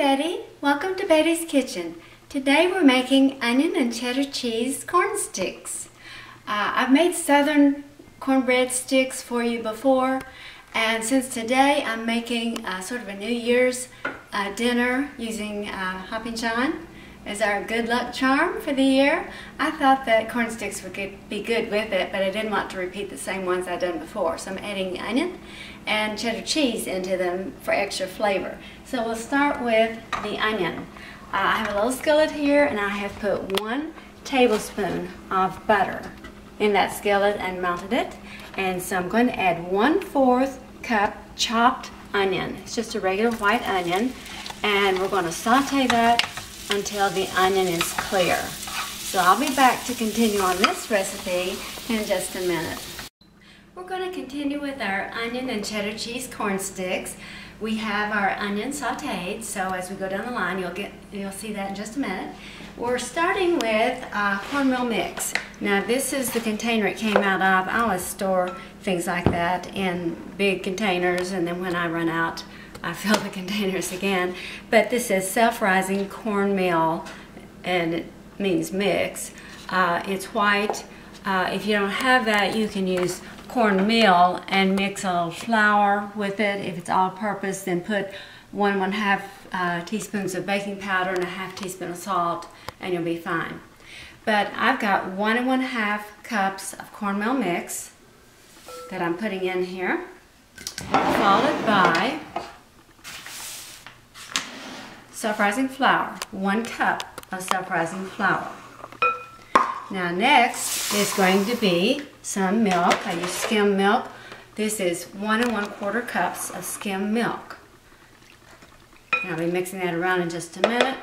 Betty. Welcome to Betty's Kitchen. Today we're making onion and cheddar cheese corn sticks. Uh, I've made southern cornbread sticks for you before and since today I'm making uh, sort of a New Year's uh, dinner using uh, Hoppin' John as our good luck charm for the year, I thought that corn sticks would get, be good with it, but I didn't want to repeat the same ones I'd done before. So I'm adding onion and cheddar cheese into them for extra flavor. So we'll start with the onion. Uh, I have a little skillet here and I have put one tablespoon of butter in that skillet and melted it. And so I'm going to add one fourth cup chopped onion. It's just a regular white onion. And we're going to saute that until the onion is clear. So I'll be back to continue on this recipe in just a minute. We're going to continue with our onion and cheddar cheese corn sticks. We have our onion sauteed, so as we go down the line, you'll get you'll see that in just a minute. We're starting with uh, cornmeal mix. Now this is the container it came out of. I always store things like that in big containers, and then when I run out, I fill the containers again. But this is self-rising cornmeal, and it means mix. Uh, it's white. Uh, if you don't have that, you can use cornmeal and mix a little flour with it. If it's all-purpose, then put one one half uh, teaspoons of baking powder and a half teaspoon of salt, and you'll be fine. But I've got one and one half cups of cornmeal mix that I'm putting in here, followed by self-rising flour, one cup of self-rising flour. Now next is going to be some milk. I use skim milk. This is one and one quarter cups of skim milk. I'll be mixing that around in just a minute.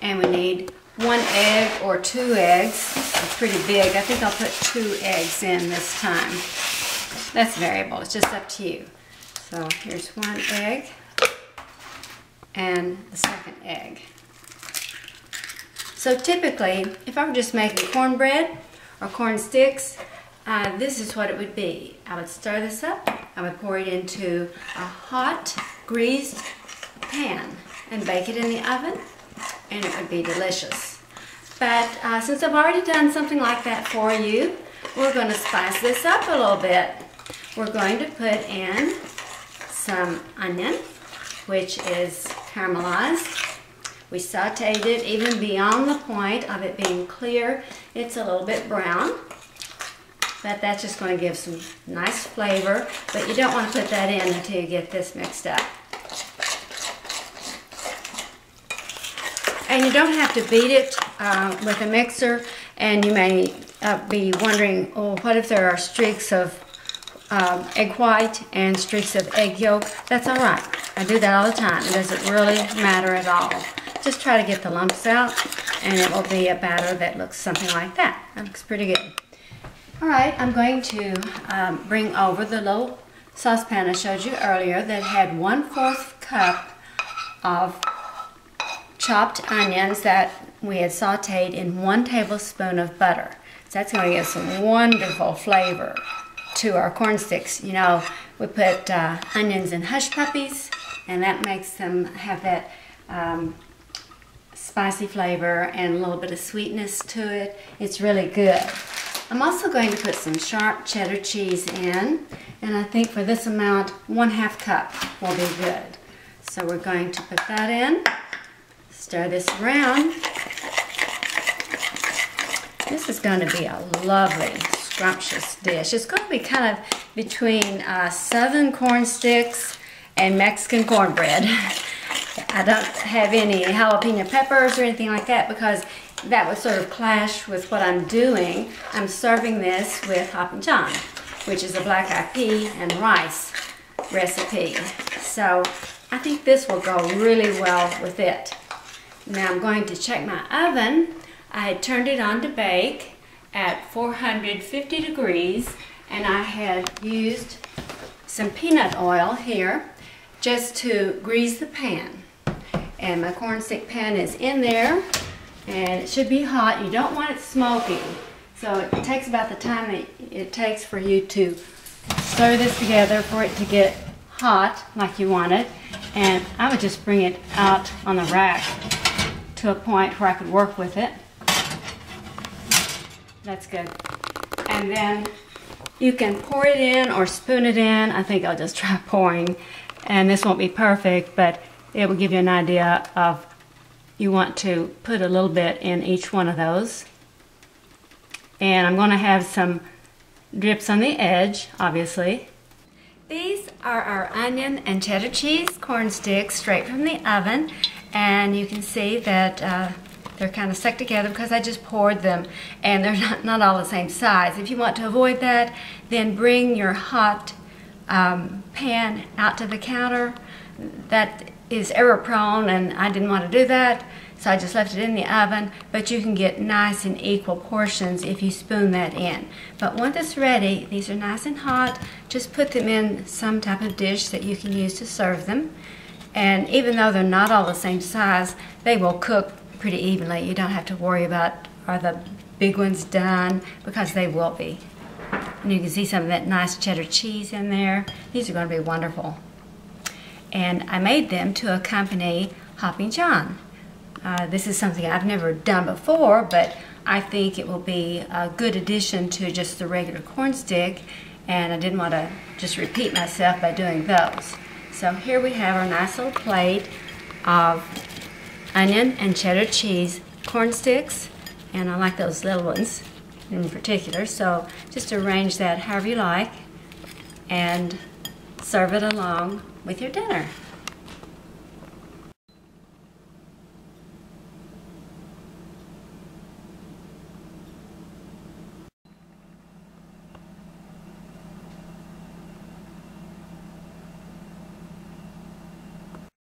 And we need one egg or two eggs. It's pretty big. I think I'll put two eggs in this time. That's variable. It's just up to you. So here's one egg and the second egg. So typically, if I were just making cornbread or corn sticks, uh, this is what it would be. I would stir this up, I would pour it into a hot, greased pan and bake it in the oven, and it would be delicious. But uh, since I've already done something like that for you, we're going to spice this up a little bit. We're going to put in some onion, which is caramelized, we sauteed it even beyond the point of it being clear. It's a little bit brown, but that's just going to give some nice flavor. But you don't want to put that in until you get this mixed up. And you don't have to beat it uh, with a mixer. And you may uh, be wondering, oh, what if there are streaks of um, egg white and streaks of egg yolk? That's all right. I do that all the time. It doesn't really matter at all. Just try to get the lumps out and it will be a batter that looks something like that. That looks pretty good. All right, I'm going to um, bring over the little saucepan I showed you earlier that had one-fourth cup of chopped onions that we had sauteed in one tablespoon of butter. So that's going to give some wonderful flavor to our corn sticks. You know, we put uh, onions in hush puppies, and that makes them have that um, spicy flavor and a little bit of sweetness to it. It's really good. I'm also going to put some sharp cheddar cheese in, and I think for this amount, one half cup will be good. So we're going to put that in, stir this around. This is going to be a lovely, scrumptious dish. It's going to be kind of between uh, southern corn sticks and Mexican cornbread. I don't have any jalapeno peppers or anything like that because that would sort of clash with what I'm doing. I'm serving this with Hoppin' John, which is a black eyed pea and rice recipe. So I think this will go really well with it. Now I'm going to check my oven. I had turned it on to bake at 450 degrees and I had used some peanut oil here just to grease the pan and my corn stick pan is in there and it should be hot. You don't want it smoking. So it takes about the time that it takes for you to stir this together for it to get hot like you want it. And I would just bring it out on the rack to a point where I could work with it. That's good. And then you can pour it in or spoon it in. I think I'll just try pouring. And this won't be perfect, but it will give you an idea of you want to put a little bit in each one of those. And I'm going to have some drips on the edge, obviously. These are our onion and cheddar cheese corn sticks straight from the oven. And you can see that uh, they're kind of stuck together because I just poured them and they're not, not all the same size. If you want to avoid that, then bring your hot um, pan out to the counter. That is error prone and I didn't want to do that. So I just left it in the oven, but you can get nice and equal portions if you spoon that in. But once it's ready, these are nice and hot, just put them in some type of dish that you can use to serve them. And even though they're not all the same size, they will cook pretty evenly. You don't have to worry about are the big ones done because they will be. And you can see some of that nice cheddar cheese in there. These are going to be wonderful. And I made them to accompany Hoppin' John. Uh, this is something I've never done before, but I think it will be a good addition to just the regular corn stick, and I didn't want to just repeat myself by doing those. So here we have our nice little plate of onion and cheddar cheese corn sticks, and I like those little ones in particular, so just arrange that however you like, and serve it along with your dinner.